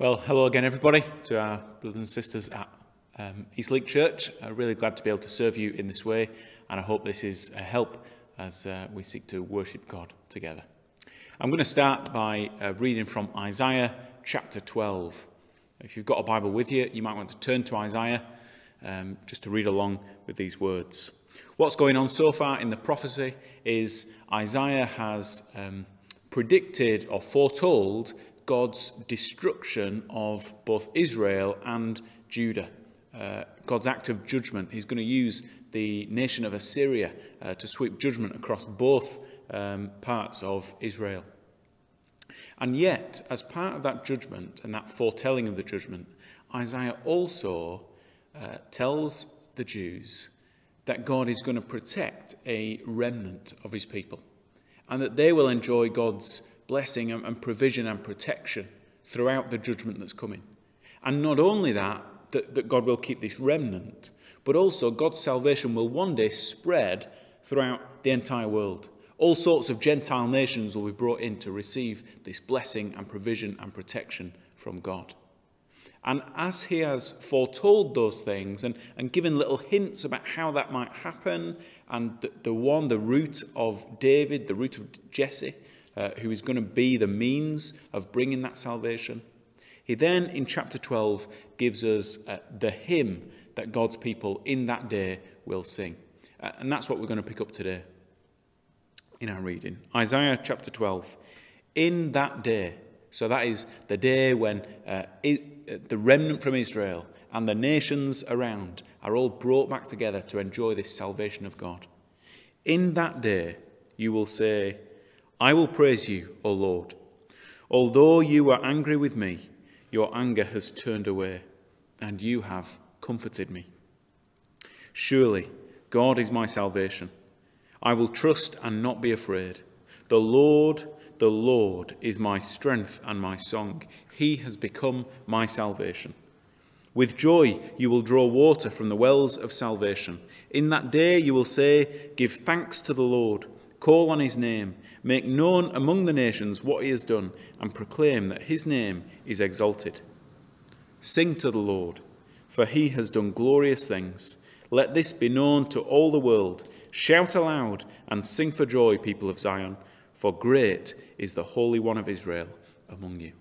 Well, hello again, everybody, to our brothers and sisters at um, East Leake Church. I'm really glad to be able to serve you in this way, and I hope this is a help as uh, we seek to worship God together. I'm going to start by uh, reading from Isaiah chapter 12. If you've got a Bible with you, you might want to turn to Isaiah um, just to read along with these words. What's going on so far in the prophecy is Isaiah has um, predicted or foretold God's destruction of both Israel and Judah. Uh, God's act of judgment. He's going to use the nation of Assyria uh, to sweep judgment across both um, parts of Israel. And yet, as part of that judgment and that foretelling of the judgment, Isaiah also uh, tells the Jews that God is going to protect a remnant of his people and that they will enjoy God's blessing and, provision and protection throughout the judgment that's coming. And not only that, that, that God will keep this remnant, but also God's salvation will one day spread throughout the entire world. All sorts of Gentile nations will be brought in to receive this blessing and provision and protection from God. And as he has foretold those things and, and given little hints about how that might happen, and the, the one, the root of David, the root of Jesse, uh, who is going to be the means of bringing that salvation. He then, in chapter 12, gives us uh, the hymn that God's people in that day will sing. Uh, and that's what we're going to pick up today in our reading. Isaiah chapter 12. In that day, so that is the day when uh, it, the remnant from Israel and the nations around are all brought back together to enjoy this salvation of God. In that day, you will say, I will praise you, O Lord. Although you were angry with me, your anger has turned away, and you have comforted me. Surely God is my salvation. I will trust and not be afraid. The Lord, the Lord is my strength and my song. He has become my salvation. With joy you will draw water from the wells of salvation. In that day you will say, Give thanks to the Lord, call on his name. Make known among the nations what he has done, and proclaim that his name is exalted. Sing to the Lord, for he has done glorious things. Let this be known to all the world. Shout aloud and sing for joy, people of Zion, for great is the Holy One of Israel among you.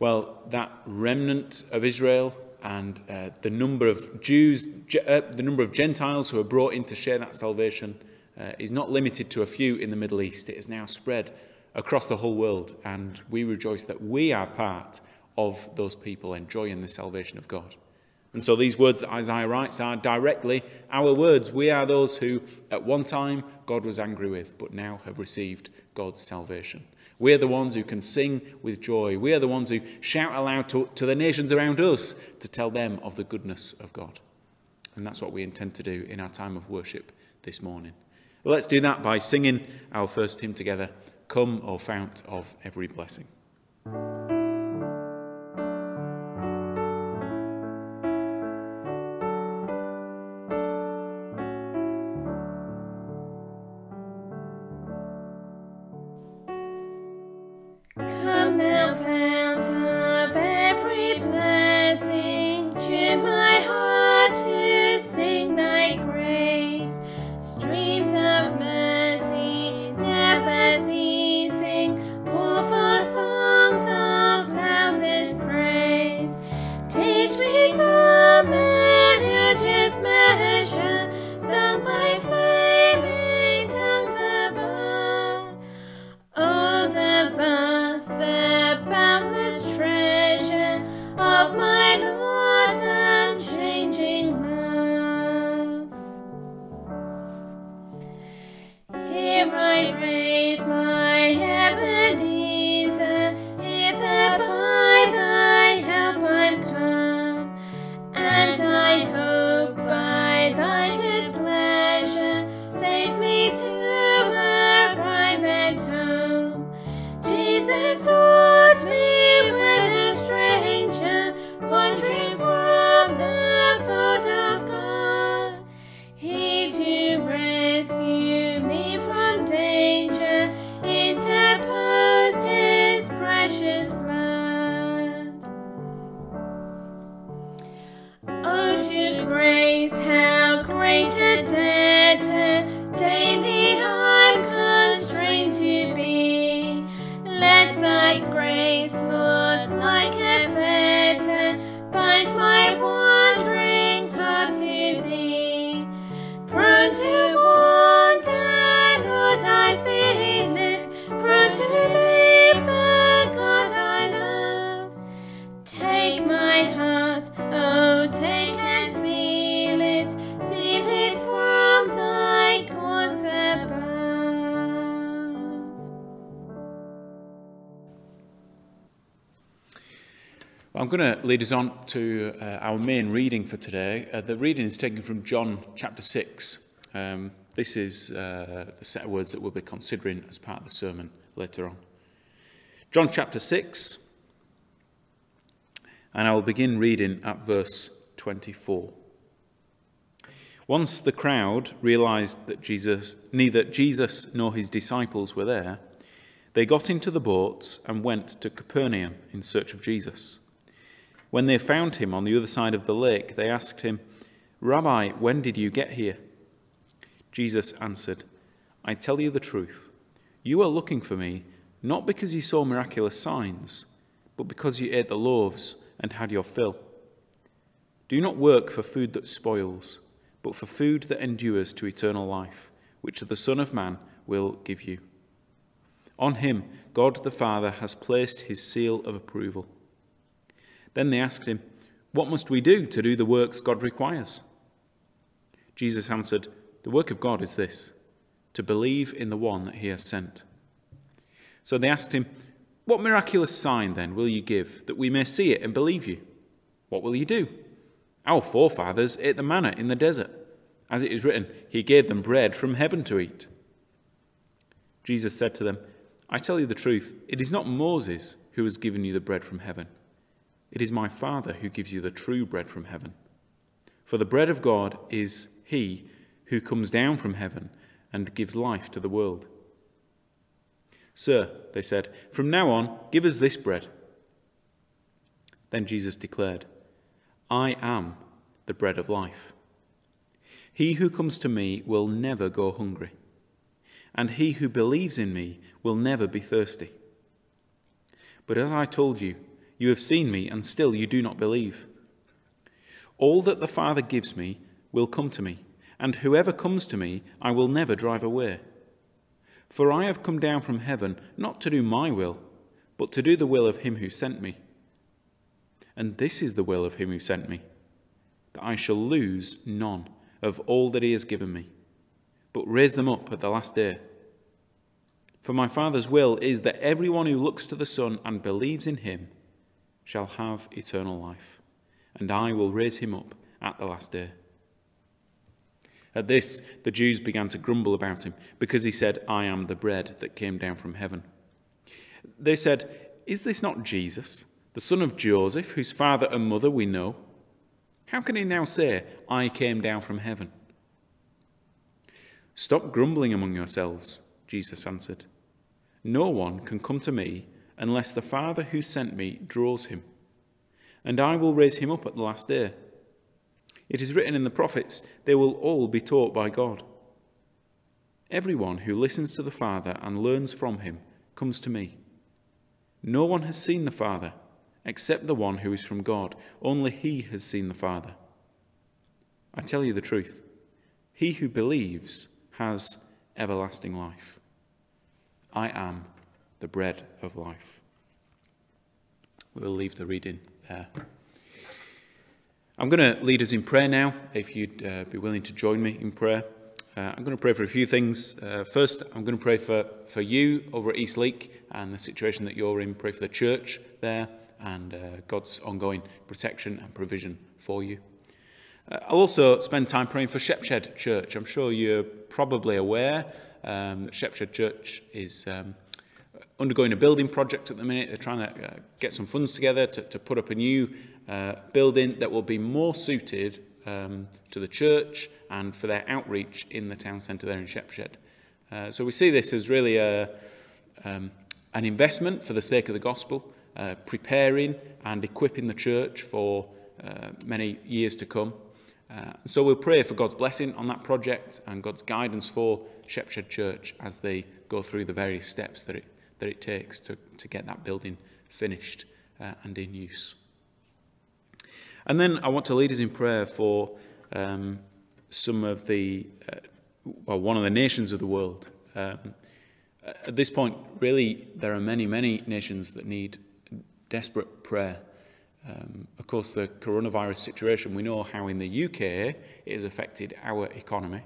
Well, that remnant of Israel and uh, the number of Jews, uh, the number of Gentiles who are brought in to share that salvation uh, is not limited to a few in the Middle East. It is now spread across the whole world, and we rejoice that we are part of those people enjoying the salvation of God. And so these words that Isaiah writes are directly our words. We are those who, at one time, God was angry with, but now have received God's salvation. We are the ones who can sing with joy. We are the ones who shout aloud to, to the nations around us to tell them of the goodness of God. And that's what we intend to do in our time of worship this morning. Well, let's do that by singing our first hymn together Come, O Fount of Every Blessing. Going to lead us on to uh, our main reading for today. Uh, the reading is taken from John chapter 6. Um, this is uh, the set of words that we'll be considering as part of the sermon later on. John chapter 6, and I will begin reading at verse 24. Once the crowd realized that Jesus, neither Jesus nor his disciples were there, they got into the boats and went to Capernaum in search of Jesus. When they found him on the other side of the lake, they asked him, Rabbi, when did you get here? Jesus answered, I tell you the truth. You are looking for me not because you saw miraculous signs, but because you ate the loaves and had your fill. Do not work for food that spoils, but for food that endures to eternal life, which the Son of Man will give you. On him, God the Father has placed his seal of approval. Then they asked him, What must we do to do the works God requires? Jesus answered, The work of God is this, to believe in the one that he has sent. So they asked him, What miraculous sign then will you give, that we may see it and believe you? What will you do? Our forefathers ate the manna in the desert. As it is written, He gave them bread from heaven to eat. Jesus said to them, I tell you the truth, it is not Moses who has given you the bread from heaven. It is my Father who gives you the true bread from heaven. For the bread of God is He who comes down from heaven and gives life to the world. Sir, they said, from now on, give us this bread. Then Jesus declared, I am the bread of life. He who comes to me will never go hungry, and he who believes in me will never be thirsty. But as I told you, you have seen me, and still you do not believe. All that the Father gives me will come to me, and whoever comes to me I will never drive away. For I have come down from heaven not to do my will, but to do the will of him who sent me. And this is the will of him who sent me, that I shall lose none of all that he has given me, but raise them up at the last day. For my Father's will is that everyone who looks to the Son and believes in him shall have eternal life, and I will raise him up at the last day. At this, the Jews began to grumble about him, because he said, I am the bread that came down from heaven. They said, Is this not Jesus, the son of Joseph, whose father and mother we know? How can he now say, I came down from heaven? Stop grumbling among yourselves, Jesus answered. No one can come to me unless the Father who sent me draws him, and I will raise him up at the last day. It is written in the prophets, they will all be taught by God. Everyone who listens to the Father and learns from him comes to me. No one has seen the Father except the one who is from God. Only he has seen the Father. I tell you the truth. He who believes has everlasting life. I am the bread of life. We'll leave the reading there. I'm going to lead us in prayer now, if you'd uh, be willing to join me in prayer. Uh, I'm going to pray for a few things. Uh, first, I'm going to pray for, for you over at East Leake and the situation that you're in. Pray for the church there and uh, God's ongoing protection and provision for you. Uh, I'll also spend time praying for Shepshed Church. I'm sure you're probably aware um, that Shepshed Church is um, undergoing a building project at the minute. They're trying to uh, get some funds together to, to put up a new uh, building that will be more suited um, to the church and for their outreach in the town centre there in Shepshed. Uh, so we see this as really a, um, an investment for the sake of the gospel, uh, preparing and equipping the church for uh, many years to come. Uh, so we'll pray for God's blessing on that project and God's guidance for Shepshed Church as they go through the various steps that it, that it takes to, to get that building finished uh, and in use. And then I want to lead us in prayer for um, some of the, uh, well, one of the nations of the world. Um, at this point, really, there are many, many nations that need desperate prayer. Um, of course, the coronavirus situation, we know how in the UK it has affected our economy.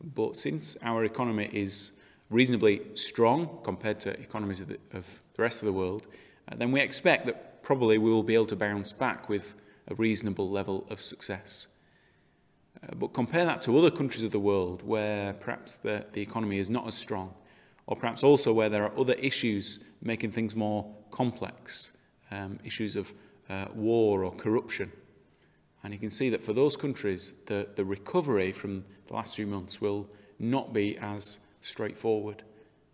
But since our economy is reasonably strong compared to economies of the, of the rest of the world, uh, then we expect that probably we will be able to bounce back with a reasonable level of success. Uh, but compare that to other countries of the world where perhaps the, the economy is not as strong, or perhaps also where there are other issues making things more complex, um, issues of uh, war or corruption. And you can see that for those countries, the, the recovery from the last few months will not be as straightforward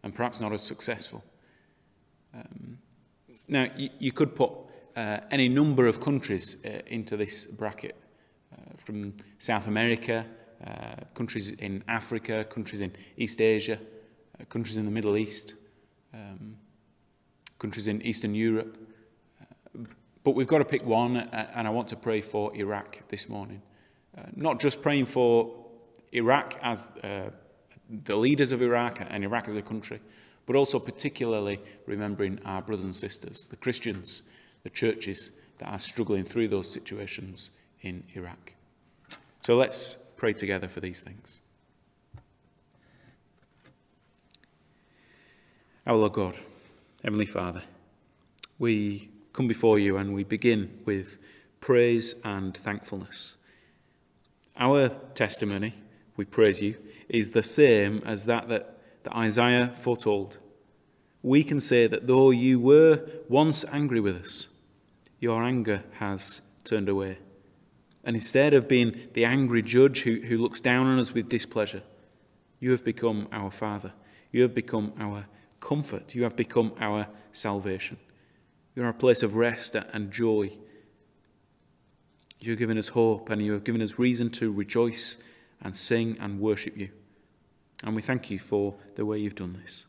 and perhaps not as successful. Um, now, you, you could put uh, any number of countries uh, into this bracket, uh, from South America, uh, countries in Africa, countries in East Asia, uh, countries in the Middle East, um, countries in Eastern Europe. Uh, but we've got to pick one, and I want to pray for Iraq this morning. Not just praying for Iraq as the leaders of Iraq and Iraq as a country, but also particularly remembering our brothers and sisters, the Christians, the churches that are struggling through those situations in Iraq. So let's pray together for these things. Our Lord God, Heavenly Father, we come before you and we begin with praise and thankfulness. Our testimony, we praise you, is the same as that that, that Isaiah foretold. We can say that though you were once angry with us, your anger has turned away. And instead of being the angry judge who, who looks down on us with displeasure, you have become our Father. You have become our comfort. You have become our salvation. You are a place of rest and joy. You have given us hope and you have given us reason to rejoice and sing and worship you. And we thank you for the way you've done this.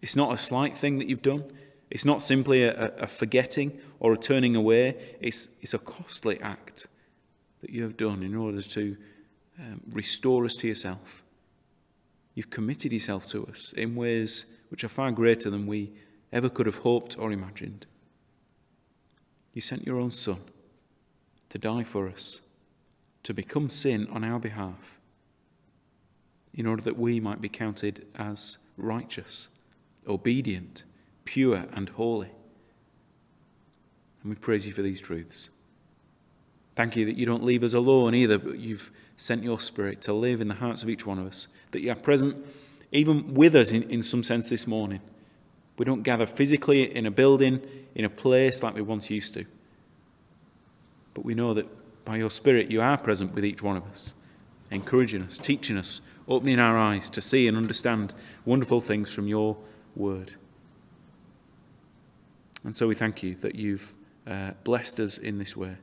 It's not a slight thing that you've done. It's not simply a, a forgetting or a turning away. It's, it's a costly act that you have done in order to um, restore us to yourself. You've committed yourself to us in ways which are far greater than we ever could have hoped or imagined. You sent your own Son to die for us, to become sin on our behalf, in order that we might be counted as righteous, obedient, pure, and holy. And we praise you for these truths. Thank you that you don't leave us alone either, but you've sent your Spirit to live in the hearts of each one of us, that you are present even with us in, in some sense this morning. We don't gather physically in a building, in a place like we once used to. But we know that by your Spirit you are present with each one of us, encouraging us, teaching us, opening our eyes to see and understand wonderful things from your word. And so we thank you that you've uh, blessed us in this way.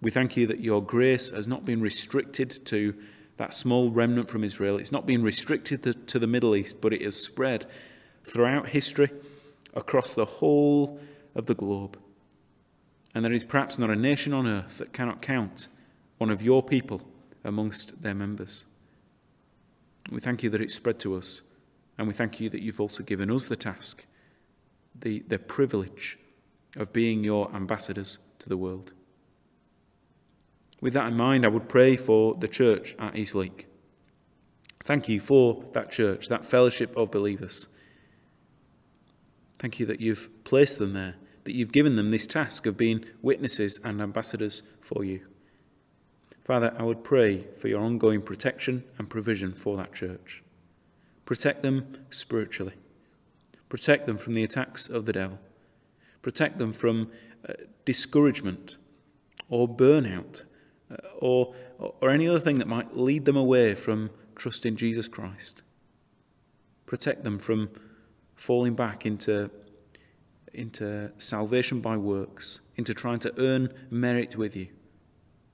We thank you that your grace has not been restricted to that small remnant from Israel. It's not been restricted to, to the Middle East, but it has spread throughout history across the whole of the globe. And there is perhaps not a nation on earth that cannot count one of your people amongst their members. We thank you that it's spread to us, and we thank you that you've also given us the task, the, the privilege of being your ambassadors to the world. With that in mind, I would pray for the church at East Leake. Thank you for that church, that fellowship of believers. Thank you that you've placed them there, that you've given them this task of being witnesses and ambassadors for you. Father, I would pray for your ongoing protection and provision for that church. Protect them spiritually. Protect them from the attacks of the devil. Protect them from uh, discouragement or burnout uh, or, or any other thing that might lead them away from trusting Jesus Christ. Protect them from falling back into, into salvation by works, into trying to earn merit with you,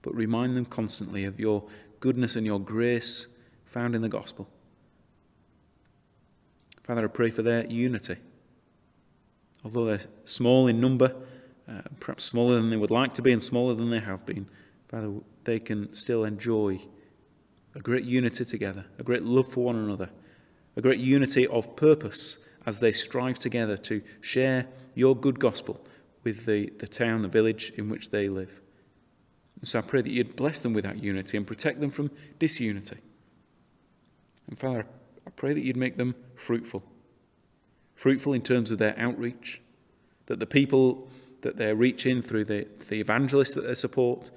but remind them constantly of your goodness and your grace found in the gospel. Father, I pray for their unity. Although they're small in number, uh, perhaps smaller than they would like to be and smaller than they have been, Father, they can still enjoy a great unity together, a great love for one another, a great unity of purpose as they strive together to share your good gospel with the, the town, the village in which they live. And so I pray that you'd bless them with that unity and protect them from disunity. And Father, I pray that you'd make them fruitful. Fruitful in terms of their outreach, that the people that they're reaching through the, the evangelists that they support,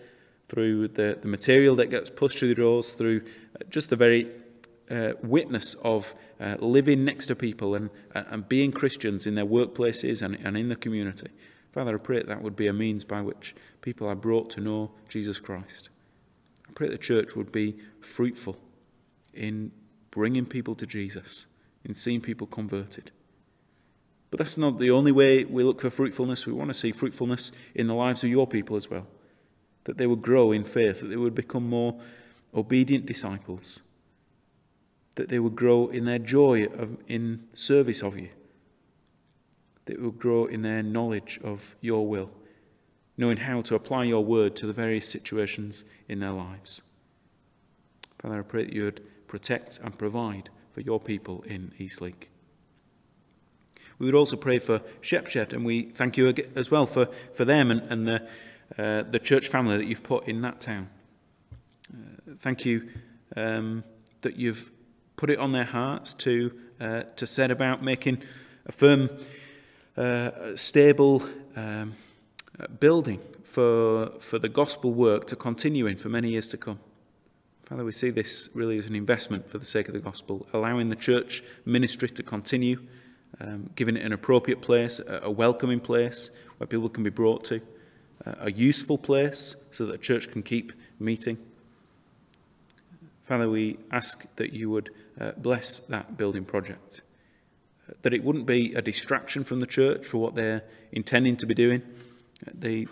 through the, the material that gets pushed through the doors, through uh, just the very uh, witness of uh, living next to people and, and being Christians in their workplaces and, and in the community. Father, I pray that, that would be a means by which people are brought to know Jesus Christ. I pray that the church would be fruitful in bringing people to Jesus, in seeing people converted. But that's not the only way we look for fruitfulness. We want to see fruitfulness in the lives of your people as well. That they would grow in faith, that they would become more obedient disciples, that they would grow in their joy of, in service of you, that would grow in their knowledge of your will, knowing how to apply your word to the various situations in their lives. Father, I pray that you would protect and provide for your people in East Leake. We would also pray for Shepshed, and we thank you as well for, for them and, and the, uh, the church family that you've put in that town. Uh, thank you um, that you've put it on their hearts to, uh, to set about making a firm, uh, stable um, building for, for the gospel work to continue in for many years to come. Father, we see this really as an investment for the sake of the gospel, allowing the church ministry to continue um, giving it an appropriate place, a, a welcoming place where people can be brought to, uh, a useful place so that the church can keep meeting. Father, we ask that you would uh, bless that building project, that it wouldn't be a distraction from the church for what they're intending to be doing. They,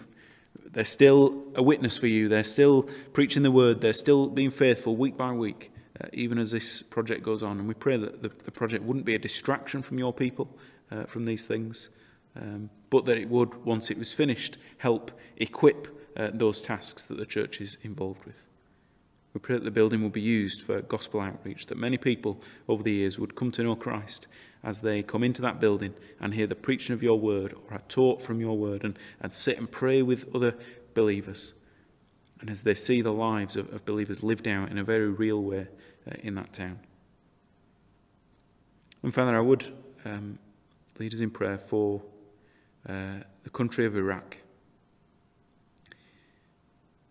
they're still a witness for you. They're still preaching the word. They're still being faithful week by week uh, even as this project goes on. And we pray that the, the project wouldn't be a distraction from your people, uh, from these things, um, but that it would, once it was finished, help equip uh, those tasks that the church is involved with. We pray that the building will be used for gospel outreach, that many people over the years would come to know Christ as they come into that building and hear the preaching of your word or are taught from your word and, and sit and pray with other believers. And as they see the lives of, of believers lived out in a very real way uh, in that town. And Father, I would um, lead us in prayer for uh, the country of Iraq.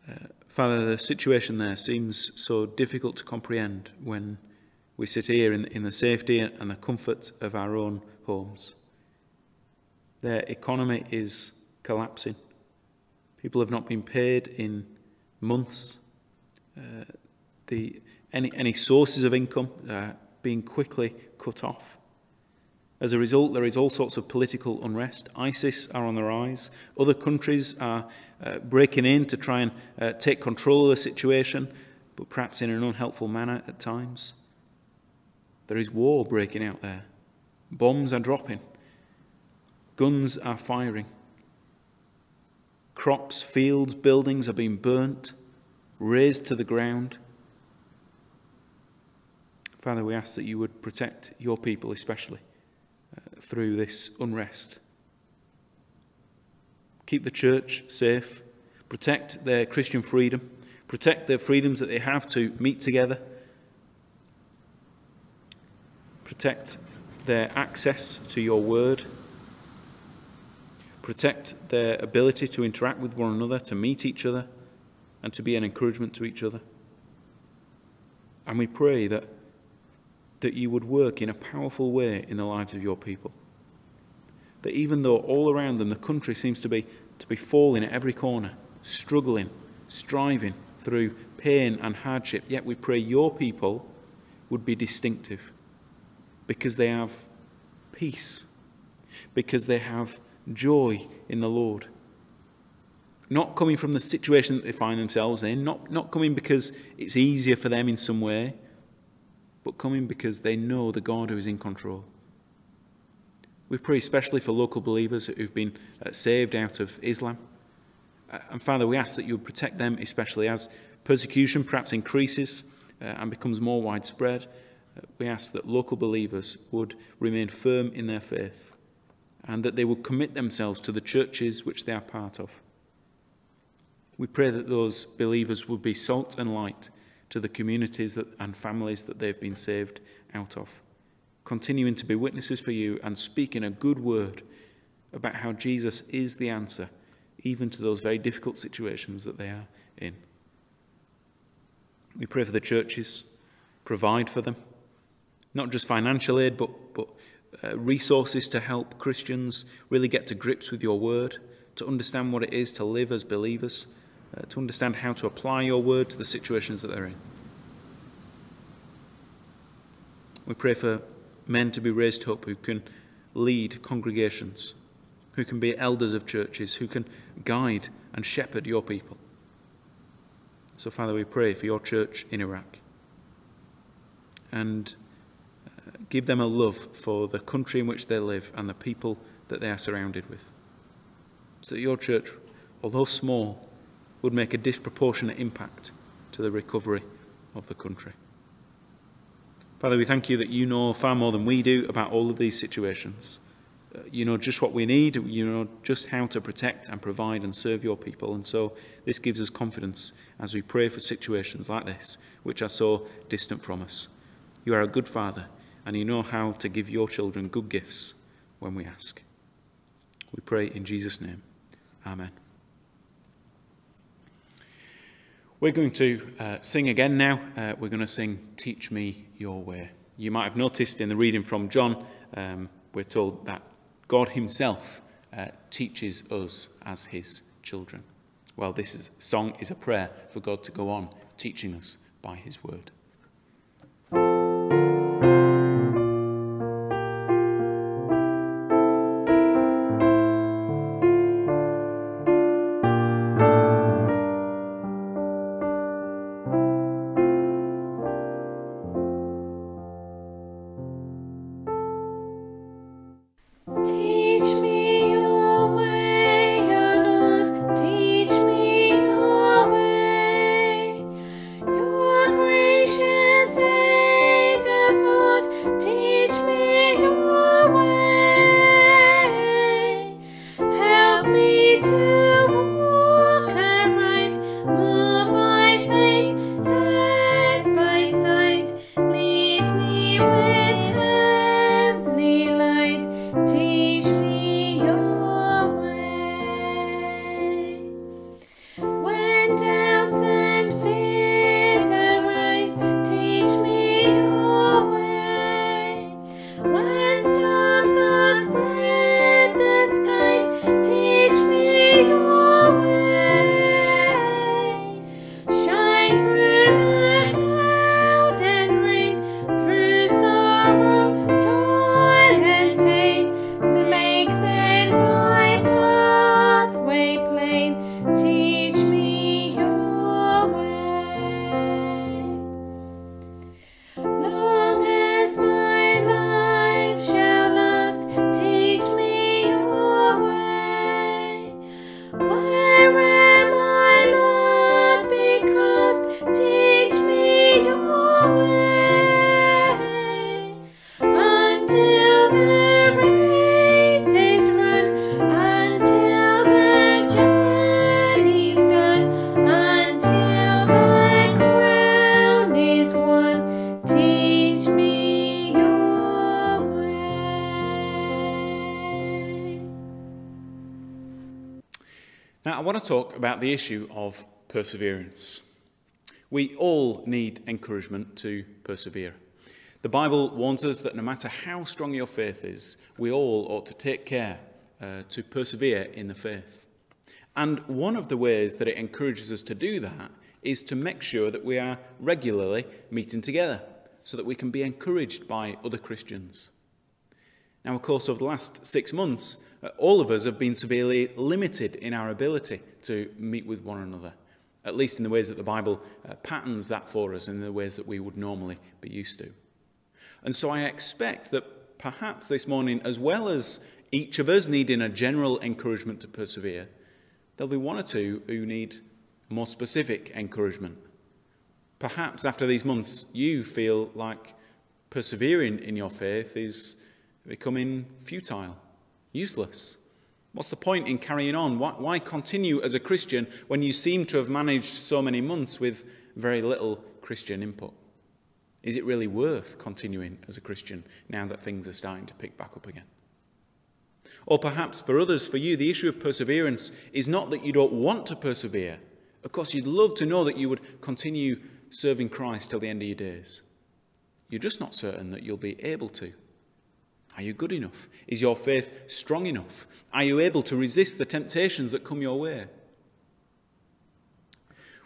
Uh, Father, the situation there seems so difficult to comprehend when we sit here in, in the safety and the comfort of our own homes. Their economy is collapsing. People have not been paid in months. Uh, the any, any sources of income uh, being quickly cut off. As a result, there is all sorts of political unrest. ISIS are on the rise. Other countries are uh, breaking in to try and uh, take control of the situation, but perhaps in an unhelpful manner at times. There is war breaking out there. Bombs are dropping. Guns are firing. Crops, fields, buildings are being burnt, razed to the ground. Father, we ask that you would protect your people, especially uh, through this unrest. Keep the church safe, protect their Christian freedom, protect their freedoms that they have to meet together, protect their access to your word, protect their ability to interact with one another, to meet each other, and to be an encouragement to each other. And we pray that that you would work in a powerful way in the lives of your people. That even though all around them the country seems to be, to be falling at every corner, struggling, striving through pain and hardship, yet we pray your people would be distinctive because they have peace, because they have joy in the Lord. not coming from the situation that they find themselves in, not, not coming because it's easier for them in some way, but coming because they know the God who is in control. We pray especially for local believers who've been uh, saved out of Islam. Uh, and Father, we ask that you protect them, especially as persecution perhaps increases uh, and becomes more widespread. We ask that local believers would remain firm in their faith and that they would commit themselves to the churches which they are part of. We pray that those believers would be salt and light to the communities that, and families that they've been saved out of, continuing to be witnesses for you and speaking a good word about how Jesus is the answer, even to those very difficult situations that they are in. We pray for the churches, provide for them, not just financial aid, but, but uh, resources to help Christians really get to grips with your word, to understand what it is to live as believers, uh, to understand how to apply your word to the situations that they're in. We pray for men to be raised up who can lead congregations, who can be elders of churches, who can guide and shepherd your people. So, Father, we pray for your church in Iraq and give them a love for the country in which they live and the people that they are surrounded with. So that your church, although small, would make a disproportionate impact to the recovery of the country. Father, we thank you that you know far more than we do about all of these situations. Uh, you know just what we need, you know just how to protect and provide and serve your people. And so this gives us confidence as we pray for situations like this, which are so distant from us. You are a good Father, and you know how to give your children good gifts when we ask. We pray in Jesus' name. Amen. We're going to uh, sing again now. Uh, we're going to sing Teach Me Your Way. You might have noticed in the reading from John, um, we're told that God Himself uh, teaches us as His children. Well, this is, song is a prayer for God to go on teaching us by His word. About the issue of perseverance. We all need encouragement to persevere. The Bible warns us that no matter how strong your faith is, we all ought to take care uh, to persevere in the faith. And one of the ways that it encourages us to do that is to make sure that we are regularly meeting together so that we can be encouraged by other Christians. Now, of course, over the last six months, uh, all of us have been severely limited in our ability to meet with one another, at least in the ways that the Bible uh, patterns that for us, in the ways that we would normally be used to. And so I expect that perhaps this morning, as well as each of us needing a general encouragement to persevere, there'll be one or two who need more specific encouragement. Perhaps after these months, you feel like persevering in your faith is becoming futile, useless. What's the point in carrying on? Why, why, continue as a Christian when you seem to have managed so many months with very little Christian input? Is it really worth continuing as a Christian now that things are starting to pick back up again? Or perhaps for others, for you, the issue of perseverance is not that you don't want to persevere. Of course, you'd love to know that you would continue serving Christ till the end of your days. You're just not certain that you'll be able to. Are you good enough? Is your faith strong enough? Are you able to resist the temptations that come your way?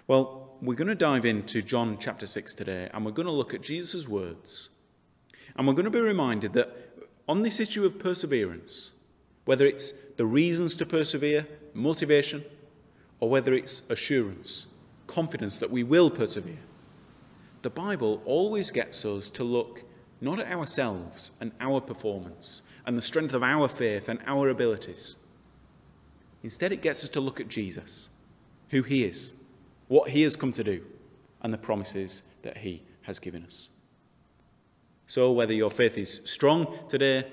Well, we're going to dive into John chapter 6 today and we're going to look at Jesus' words. And we're going to be reminded that on this issue of perseverance, whether it's the reasons to persevere, motivation, or whether it's assurance, confidence that we will persevere, the Bible always gets us to look not at ourselves and our performance and the strength of our faith and our abilities. Instead, it gets us to look at Jesus, who he is, what he has come to do, and the promises that he has given us. So, whether your faith is strong today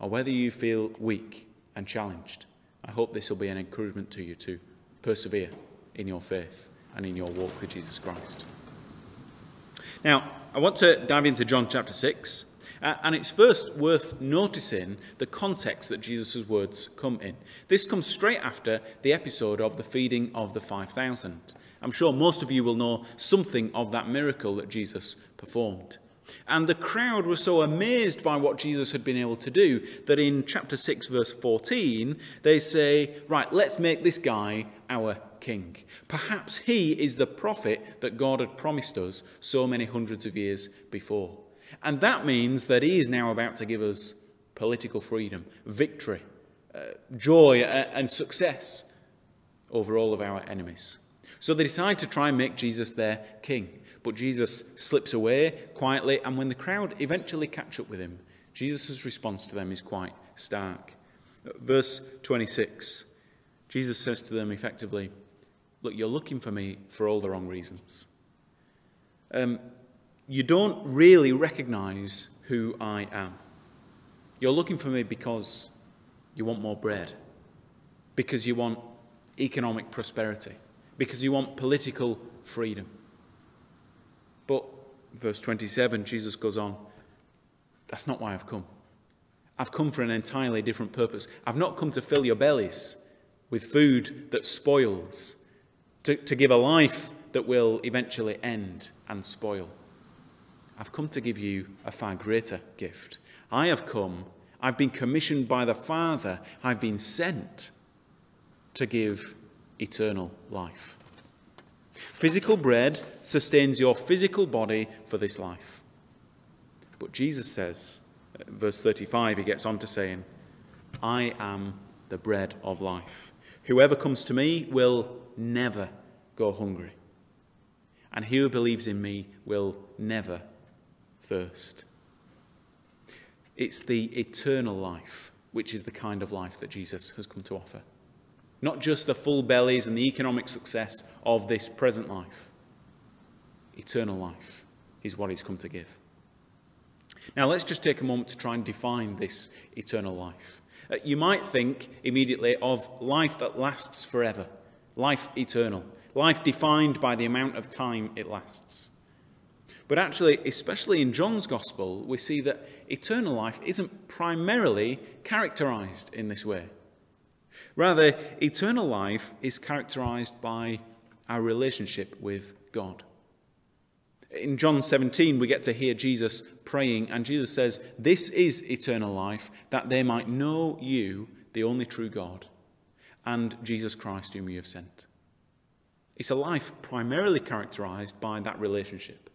or whether you feel weak and challenged, I hope this will be an encouragement to you to persevere in your faith and in your walk with Jesus Christ. Now, I want to dive into John chapter 6. Uh, and it's first worth noticing the context that Jesus' words come in. This comes straight after the episode of the feeding of the 5,000. I'm sure most of you will know something of that miracle that Jesus performed. And the crowd was so amazed by what Jesus had been able to do that in chapter 6, verse 14, they say, Right, let's make this guy our king. Perhaps he is the prophet that God had promised us so many hundreds of years before. And that means that he is now about to give us political freedom, victory, uh, joy, uh, and success over all of our enemies. So they decide to try and make Jesus their king. But Jesus slips away quietly, and when the crowd eventually catch up with him, Jesus' response to them is quite stark. Verse 26 Jesus says to them effectively, Look, you're looking for me for all the wrong reasons. Um, you don't really recognize who I am. You're looking for me because you want more bread, because you want economic prosperity, because you want political freedom. But, verse 27, Jesus goes on, that's not why I've come. I've come for an entirely different purpose. I've not come to fill your bellies with food that spoils to, to give a life that will eventually end and spoil. I've come to give you a far greater gift. I have come, I've been commissioned by the Father, I've been sent to give eternal life. Physical bread sustains your physical body for this life. But Jesus says, verse 35, he gets on to saying, I am the bread of life. Whoever comes to me will never go hungry. And he who believes in me will never thirst. It's the eternal life, which is the kind of life that Jesus has come to offer. Not just the full bellies and the economic success of this present life. Eternal life is what he's come to give. Now, let's just take a moment to try and define this eternal life. Uh, you might think immediately of life that lasts forever, life eternal, life defined by the amount of time it lasts. But actually, especially in John's Gospel, we see that eternal life isn't primarily characterized in this way. Rather, eternal life is characterized by our relationship with God. In John 17, we get to hear Jesus praying, and Jesus says, This is eternal life, that they might know you, the only true God, and Jesus Christ, whom you have sent. It's a life primarily characterized by that relationship.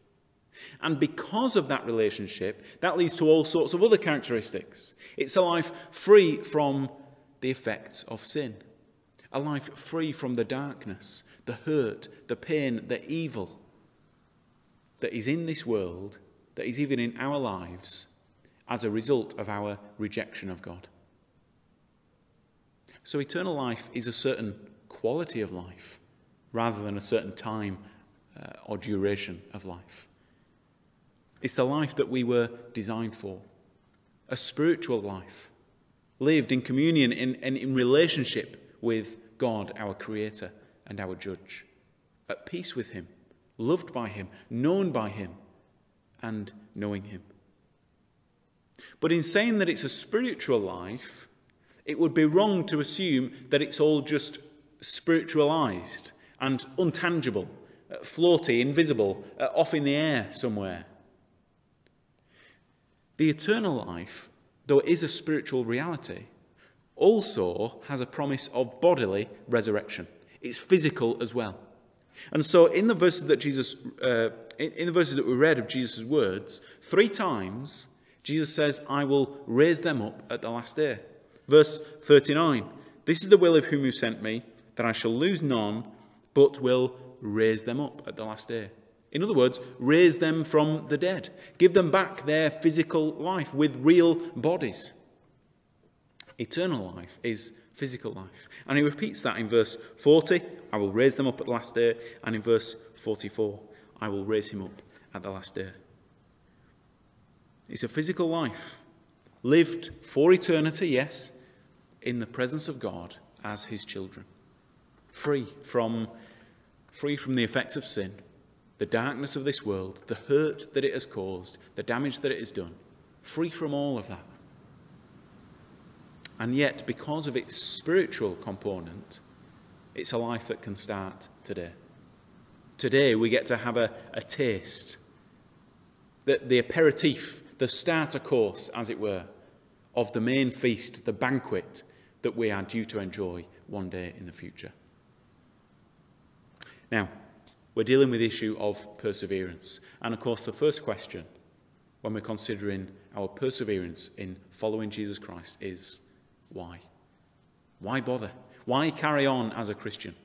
And because of that relationship, that leads to all sorts of other characteristics. It's a life free from the effects of sin, a life free from the darkness, the hurt, the pain, the evil that is in this world, that is even in our lives, as a result of our rejection of God. So, eternal life is a certain quality of life rather than a certain time uh, or duration of life. It's the life that we were designed for, a spiritual life, lived in communion and in, in, in relationship with God, our Creator and our Judge, at peace with Him, loved by Him, known by Him, and knowing Him. But in saying that it's a spiritual life, it would be wrong to assume that it's all just spiritualized and untangible, uh, floaty, invisible, uh, off in the air somewhere. The eternal life, though it is a spiritual reality, also has a promise of bodily resurrection. It's physical as well. And so, in the verses that Jesus, uh, in, in the verses that we read of Jesus' words, three times Jesus says, "I will raise them up at the last day." Verse thirty-nine: "This is the will of whom you sent me, that I shall lose none, but will raise them up at the last day." In other words, raise them from the dead. Give them back their physical life with real bodies. Eternal life is physical life. And he repeats that in verse 40 I will raise them up at the last day. And in verse 44 I will raise him up at the last day. It's a physical life, lived for eternity, yes, in the presence of God as his children, free from, free from the effects of sin the darkness of this world, the hurt that it has caused, the damage that it has done, free from all of that. And yet, because of its spiritual component, it's a life that can start today. Today, we get to have a, a taste, the, the aperitif, the starter course, as it were, of the main feast, the banquet that we are due to enjoy one day in the future. Now, we're dealing with the issue of perseverance. And of course, the first question when we're considering our perseverance in following Jesus Christ is why? Why bother? Why carry on as a Christian?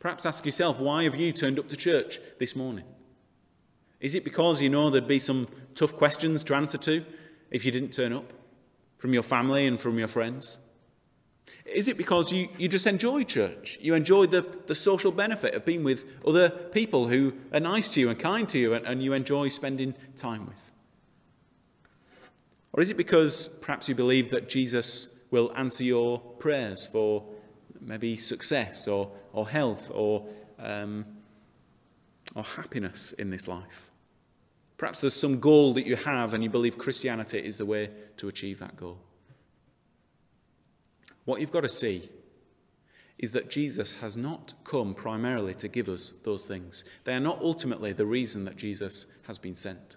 Perhaps ask yourself, why have you turned up to church this morning? Is it because you know there'd be some tough questions to answer to if you didn't turn up from your family and from your friends? Is it because you, you just enjoy church? You enjoy the, the social benefit of being with other people who are nice to you and kind to you and, and you enjoy spending time with? Or is it because perhaps you believe that Jesus will answer your prayers for maybe success or, or health or, um, or happiness in this life? Perhaps there's some goal that you have and you believe Christianity is the way to achieve that goal. What you've got to see is that Jesus has not come primarily to give us those things. They are not ultimately the reason that Jesus has been sent.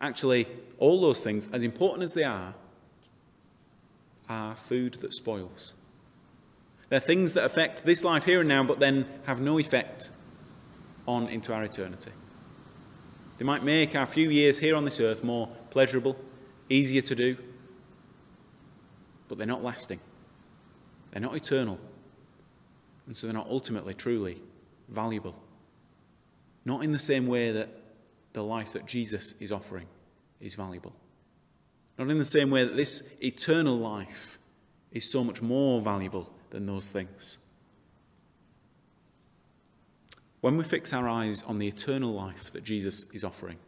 Actually, all those things, as important as they are, are food that spoils. They're things that affect this life here and now, but then have no effect on into our eternity. They might make our few years here on this earth more pleasurable, easier to do, but they're not lasting. They're not eternal. And so they're not ultimately, truly valuable. Not in the same way that the life that Jesus is offering is valuable. Not in the same way that this eternal life is so much more valuable than those things. When we fix our eyes on the eternal life that Jesus is offering,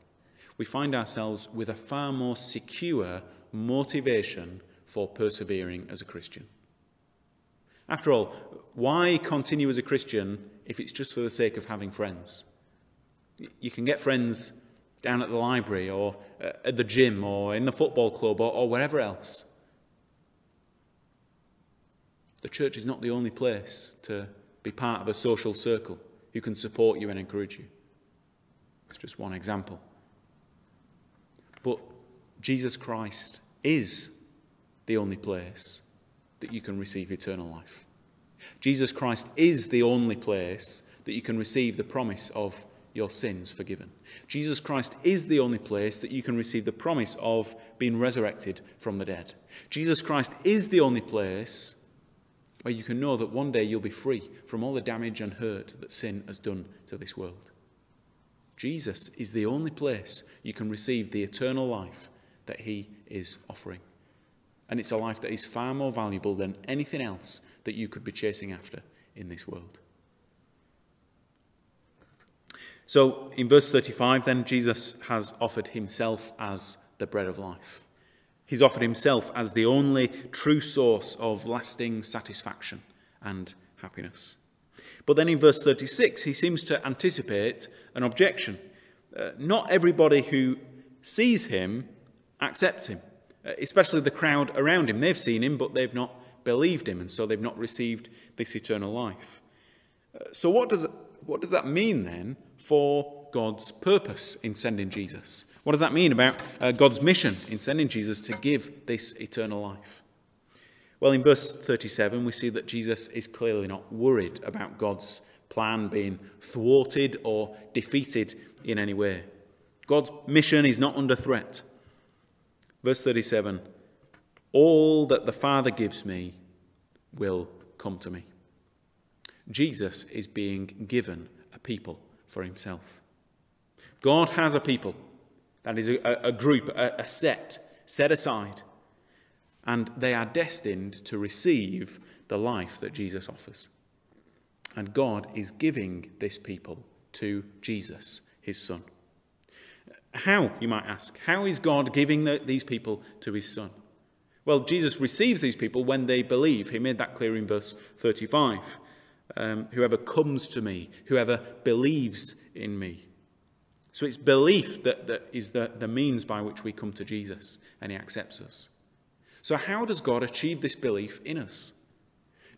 we find ourselves with a far more secure motivation for persevering as a Christian. After all, why continue as a Christian if it's just for the sake of having friends? You can get friends down at the library or uh, at the gym or in the football club or, or wherever else. The church is not the only place to be part of a social circle who can support you and encourage you. It's just one example. But Jesus Christ is the only place that you can receive eternal life. Jesus Christ is the only place that you can receive the promise of your sins forgiven. Jesus Christ is the only place that you can receive the promise of being resurrected from the dead. Jesus Christ is the only place where you can know that one day you'll be free from all the damage and hurt that sin has done to this world. Jesus is the only place you can receive the eternal life that he is offering. And it's a life that is far more valuable than anything else that you could be chasing after in this world. So in verse 35, then, Jesus has offered himself as the bread of life. He's offered himself as the only true source of lasting satisfaction and happiness. But then in verse 36, he seems to anticipate an objection. Uh, not everybody who sees him accepts him, uh, especially the crowd around him. They've seen him, but they've not believed him, and so they've not received this eternal life. Uh, so, what does, what does that mean then for God's purpose in sending Jesus? What does that mean about uh, God's mission in sending Jesus to give this eternal life? Well, in verse 37, we see that Jesus is clearly not worried about God's plan being thwarted or defeated in any way. God's mission is not under threat. Verse 37 All that the Father gives me will come to me. Jesus is being given a people for himself. God has a people, that is a, a group, a, a set, set aside, and they are destined to receive the life that Jesus offers. And God is giving this people to Jesus, his Son. How, you might ask, how is God giving the, these people to his Son? Well, Jesus receives these people when they believe. He made that clear in verse 35. Um, whoever comes to me, whoever believes in me. So it's belief that, that is the, the means by which we come to Jesus and he accepts us. So, how does God achieve this belief in us?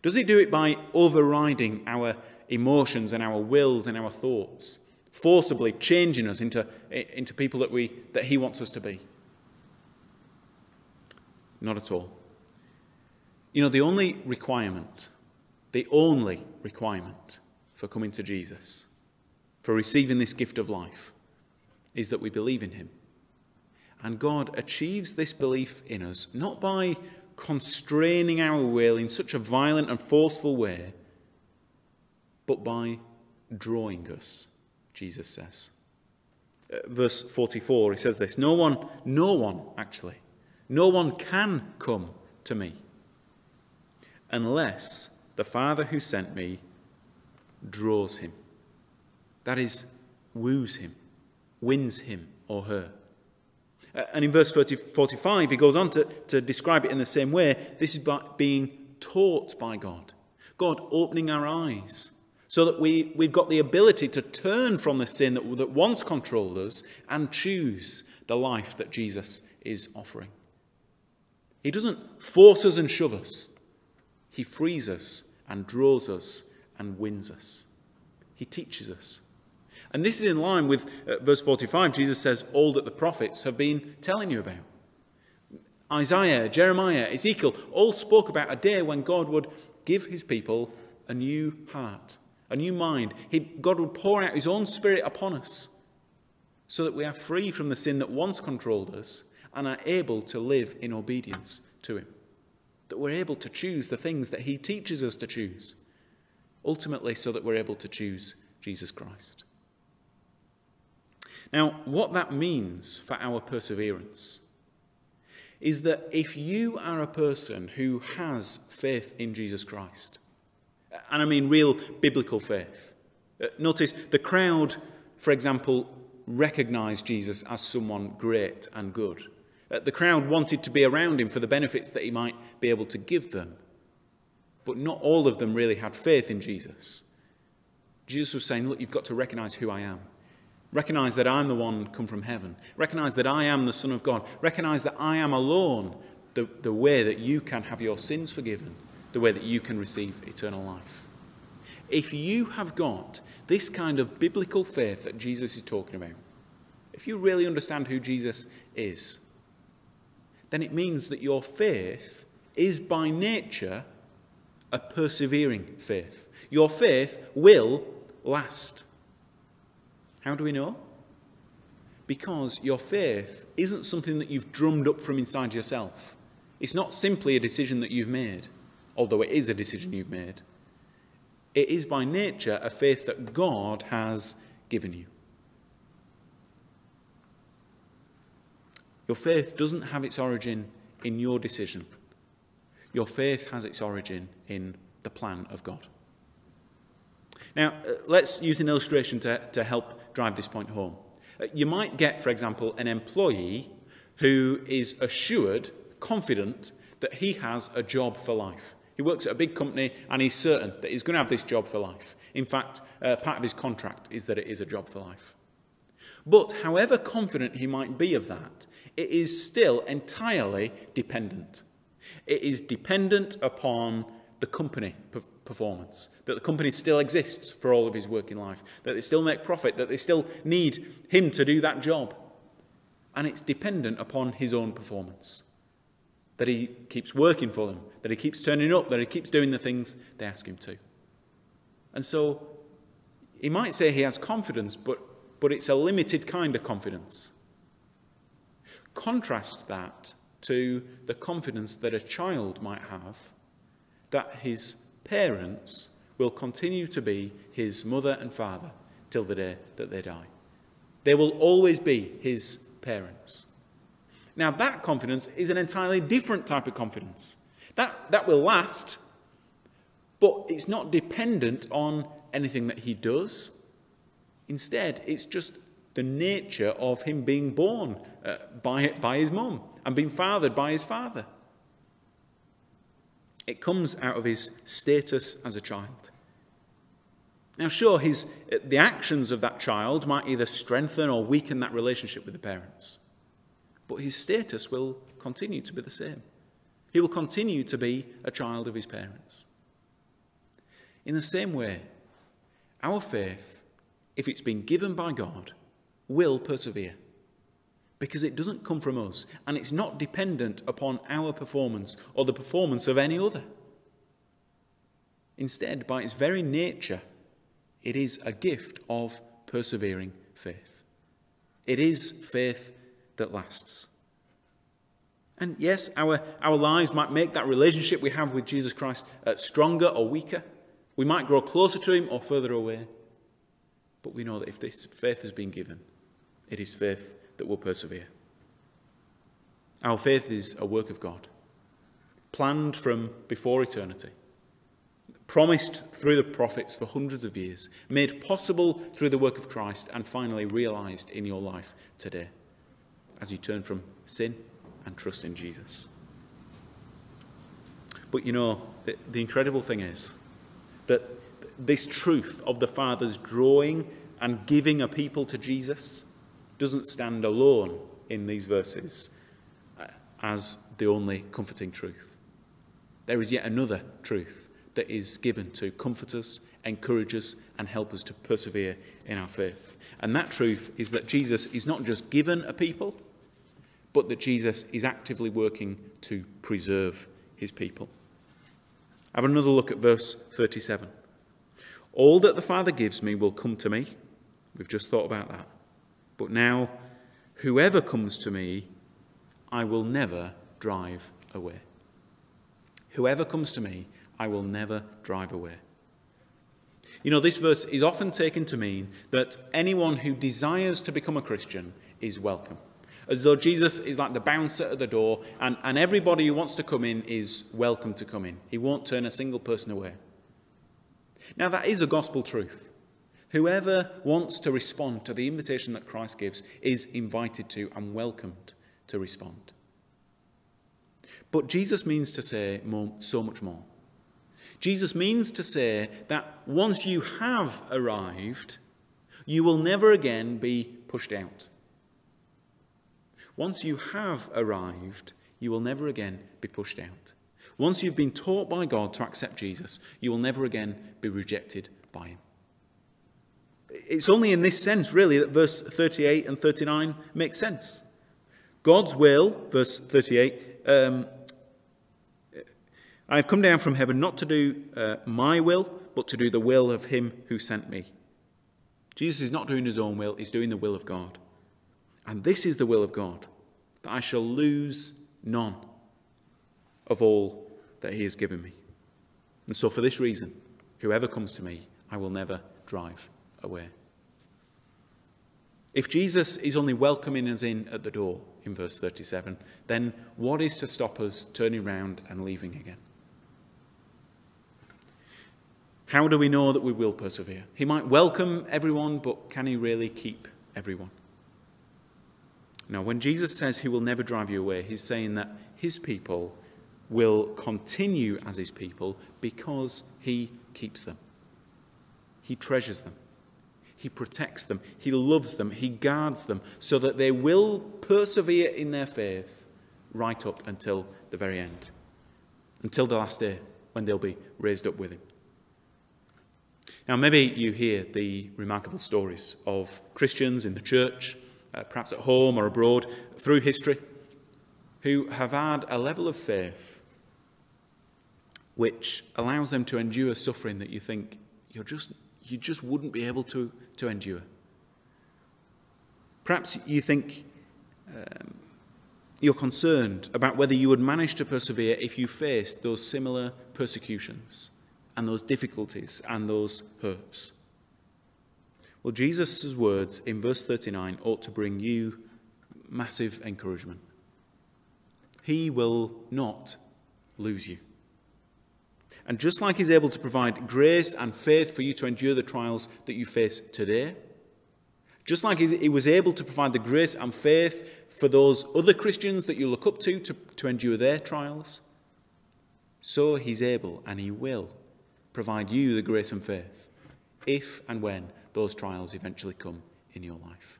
Does he do it by overriding our emotions and our wills and our thoughts, forcibly changing us into, into people that, we, that he wants us to be? Not at all. You know, the only requirement the only requirement for coming to Jesus, for receiving this gift of life, is that we believe in him. And God achieves this belief in us not by constraining our will in such a violent and forceful way, but by drawing us, Jesus says. Uh, verse 44, he says this No one, no one, actually, no one can come to me unless the Father who sent me draws him. That is, woos him, wins him or her. Uh, and in verse 30, 45, he goes on to, to describe it in the same way. This is being taught by God, God opening our eyes so that we, we've got the ability to turn from the sin that, that once controlled us and choose the life that Jesus is offering. He doesn't force us and shove us. He frees us and draws us and wins us. He teaches us. And this is in line with uh, verse 45. Jesus says, All that the prophets have been telling you about. Isaiah, Jeremiah, Ezekiel all spoke about a day when God would give his people a new heart, a new mind. He, God would pour out his own spirit upon us so that we are free from the sin that once controlled us and are able to live in obedience to him that we're able to choose the things that He teaches us to choose, ultimately, so that we're able to choose Jesus Christ. Now, what that means for our perseverance is that if you are a person who has faith in Jesus Christ, and I mean real biblical faith, uh, notice the crowd, for example, recognized Jesus as someone great and good. Uh, the crowd wanted to be around him for the benefits that he might be able to give them. But not all of them really had faith in Jesus. Jesus was saying, Look, you've got to recognize who I am. Recognize that I'm the one come from heaven. Recognize that I am the Son of God. Recognize that I am alone the, the way that you can have your sins forgiven, the way that you can receive eternal life. If you have got this kind of biblical faith that Jesus is talking about, if you really understand who Jesus is, then it means that your faith is by nature a persevering faith. Your faith will last. How do we know? Because your faith isn't something that you've drummed up from inside yourself. It's not simply a decision that you've made, although it is a decision you've made. It is by nature a faith that God has given you. Your faith doesn't have its origin in your decision. Your faith has its origin in the plan of God. Now, uh, let's use an illustration to, to help drive this point home. Uh, you might get, for example, an employee who is assured, confident, that he has a job for life. He works at a big company and he's certain that he's going to have this job for life. In fact, uh, part of his contract is that it is a job for life. But however confident he might be of that, it is still entirely dependent. It is dependent upon the company performance, that the company still exists for all of his working life, that they still make profit, that they still need him to do that job. And it's dependent upon his own performance. That he keeps working for them, that he keeps turning up, that he keeps doing the things they ask him to. And so he might say he has confidence, but, but it's a limited kind of confidence. Contrast that to the confidence that a child might have that his parents will continue to be his mother and father till the day that they die. They will always be his parents. Now, that confidence is an entirely different type of confidence. That, that will last, but it's not dependent on anything that he does. Instead, it's just the nature of him being born uh, by, by his mum and being fathered by his father. It comes out of his status as a child. Now, sure, his, the actions of that child might either strengthen or weaken that relationship with the parents, but his status will continue to be the same. He will continue to be a child of his parents. In the same way, our faith, if it's been given by God, will persevere because it doesn't come from us and it's not dependent upon our performance or the performance of any other. Instead, by its very nature, it is a gift of persevering faith. It is faith that lasts. And yes, our, our lives might make that relationship we have with Jesus Christ uh, stronger or weaker. We might grow closer to Him or further away. But we know that if this faith has been given, it is faith that will persevere. Our faith is a work of God, planned from before eternity, promised through the prophets for hundreds of years, made possible through the work of Christ, and finally realized in your life today as you turn from sin and trust in Jesus. But you know, the, the incredible thing is that this truth of the Father's drawing and giving a people to Jesus doesn't stand alone in these verses uh, as the only comforting truth. There is yet another truth that is given to comfort us, encourage us, and help us to persevere in our faith. And that truth is that Jesus is not just given a people, but that Jesus is actively working to preserve his people. Have another look at verse 37. All that the Father gives me will come to me. We've just thought about that. But now, whoever comes to me, I will never drive away. Whoever comes to me, I will never drive away. You know, this verse is often taken to mean that anyone who desires to become a Christian is welcome. As though Jesus is like the bouncer at the door, and, and everybody who wants to come in is welcome to come in. He won't turn a single person away. Now, that is a gospel truth. Whoever wants to respond to the invitation that Christ gives is invited to and welcomed to respond. But Jesus means to say more, so much more. Jesus means to say that once you have arrived, you will never again be pushed out. Once you have arrived, you will never again be pushed out. Once you've been taught by God to accept Jesus, you will never again be rejected by him. It's only in this sense, really, that verse 38 and 39 make sense. God's will, verse 38, um, I have come down from heaven not to do uh, my will, but to do the will of him who sent me. Jesus is not doing his own will, he's doing the will of God. And this is the will of God that I shall lose none of all that he has given me. And so, for this reason, whoever comes to me, I will never drive away. If Jesus is only welcoming us in at the door in verse 37, then what is to stop us turning round and leaving again? How do we know that we will persevere? He might welcome everyone, but can he really keep everyone? Now, when Jesus says he will never drive you away, he's saying that his people will continue as his people because he keeps them. He treasures them. He protects them. He loves them. He guards them so that they will persevere in their faith right up until the very end, until the last day when they'll be raised up with him. Now, maybe you hear the remarkable stories of Christians in the church, uh, perhaps at home or abroad, through history, who have had a level of faith which allows them to endure suffering that you think you're just, you just wouldn't be able to, to endure. Perhaps you think um, you're concerned about whether you would manage to persevere if you faced those similar persecutions and those difficulties and those hurts. Well, Jesus' words in verse 39 ought to bring you massive encouragement. He will not lose you. And just like He's able to provide grace and faith for you to endure the trials that you face today, just like He was able to provide the grace and faith for those other Christians that you look up to to, to endure their trials, so He's able and He will provide you the grace and faith if and when those trials eventually come in your life.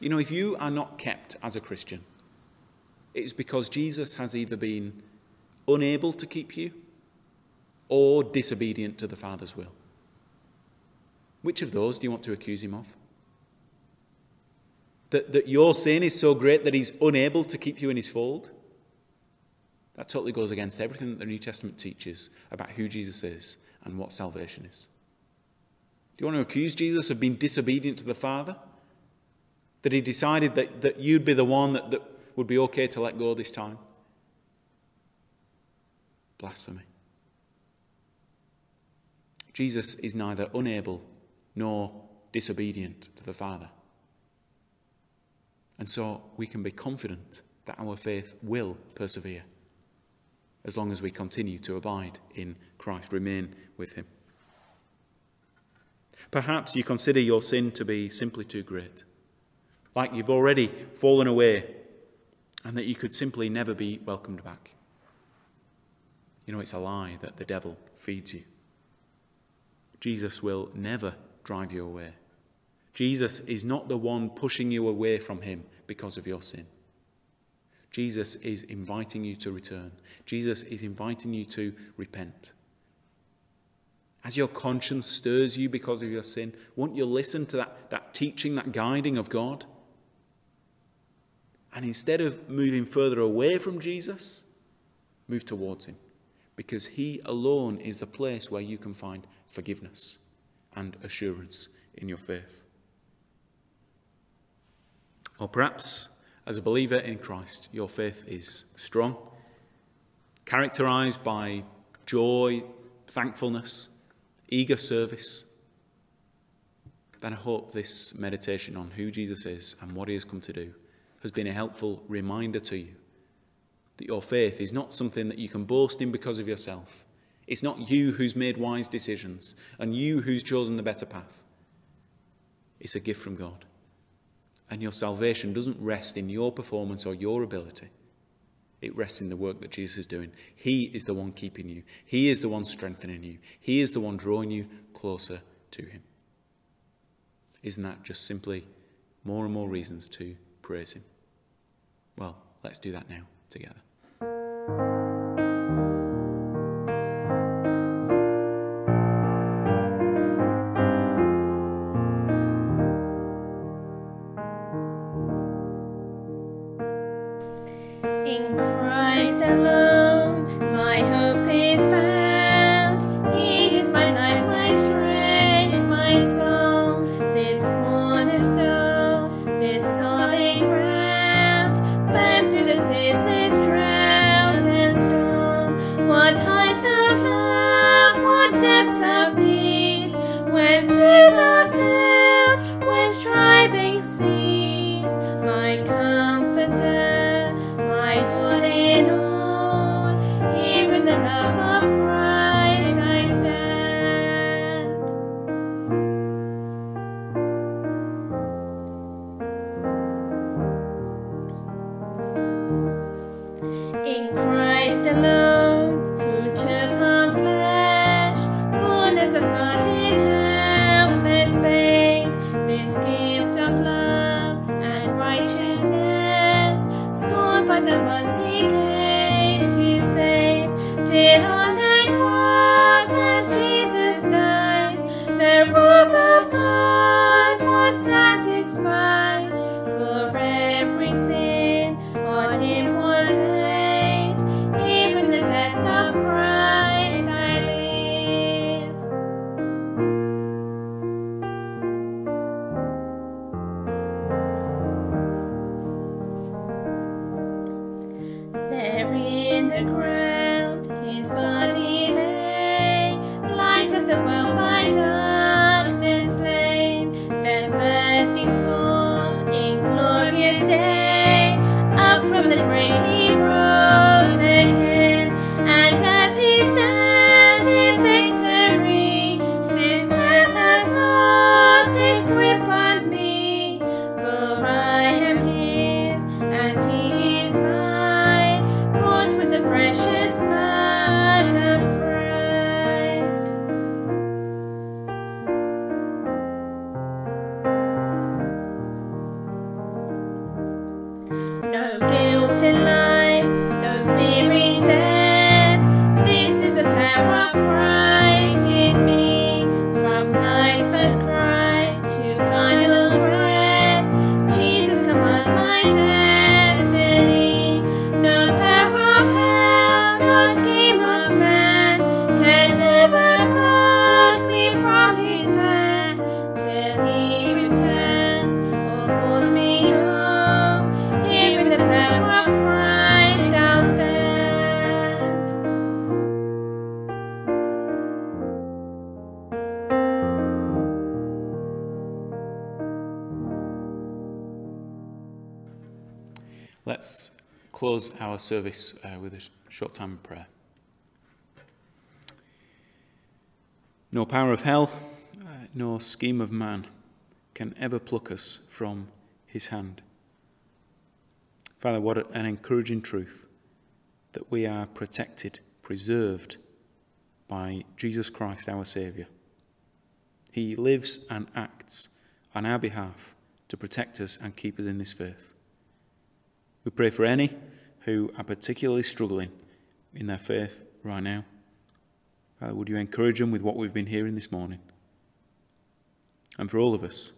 You know, if you are not kept as a Christian, it is because Jesus has either been unable to keep you or disobedient to the Father's will. Which of those do you want to accuse him of? That, that your sin is so great that he's unable to keep you in his fold? That totally goes against everything that the New Testament teaches about who Jesus is and what salvation is. Do you want to accuse Jesus of being disobedient to the Father? That he decided that, that you'd be the one that, that would be okay to let go this time? Blasphemy. Jesus is neither unable nor disobedient to the Father. And so we can be confident that our faith will persevere as long as we continue to abide in Christ, remain with Him. Perhaps you consider your sin to be simply too great, like you've already fallen away and that you could simply never be welcomed back. You know, it's a lie that the devil feeds you. Jesus will never drive you away. Jesus is not the one pushing you away from him because of your sin. Jesus is inviting you to return. Jesus is inviting you to repent. As your conscience stirs you because of your sin, won't you listen to that, that teaching, that guiding of God? And instead of moving further away from Jesus, move towards Him. Because He alone is the place where you can find forgiveness and assurance in your faith. Or perhaps as a believer in Christ, your faith is strong, characterized by joy, thankfulness, eager service. Then I hope this meditation on who Jesus is and what he has come to do has been a helpful reminder to you that your faith is not something that you can boast in because of yourself. It's not you who's made wise decisions and you who's chosen the better path. It's a gift from God. And your salvation doesn't rest in your performance or your ability. It rests in the work that Jesus is doing. He is the one keeping you. He is the one strengthening you. He is the one drawing you closer to Him. Isn't that just simply more and more reasons to praise Him? Well, let's do that now together. smile. Let's close our service uh, with a short time of prayer. No power of hell, uh, no scheme of man can ever pluck us from his hand. Father, what an encouraging truth that we are protected, preserved by Jesus Christ, our Saviour. He lives and acts on our behalf to protect us and keep us in this faith. We pray for any who are particularly struggling in their faith right now. Father, would you encourage them with what we've been hearing this morning? And for all of us,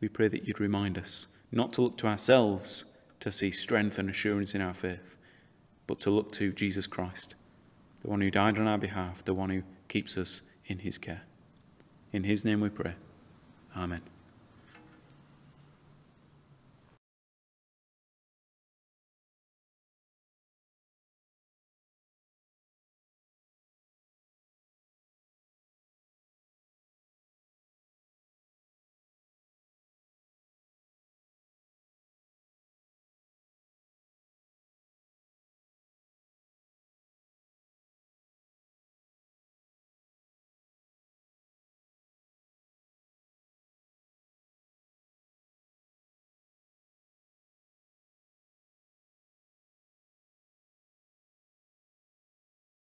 we pray that you'd remind us not to look to ourselves to see strength and assurance in our faith, but to look to Jesus Christ, the one who died on our behalf, the one who keeps us in his care. In his name we pray. Amen.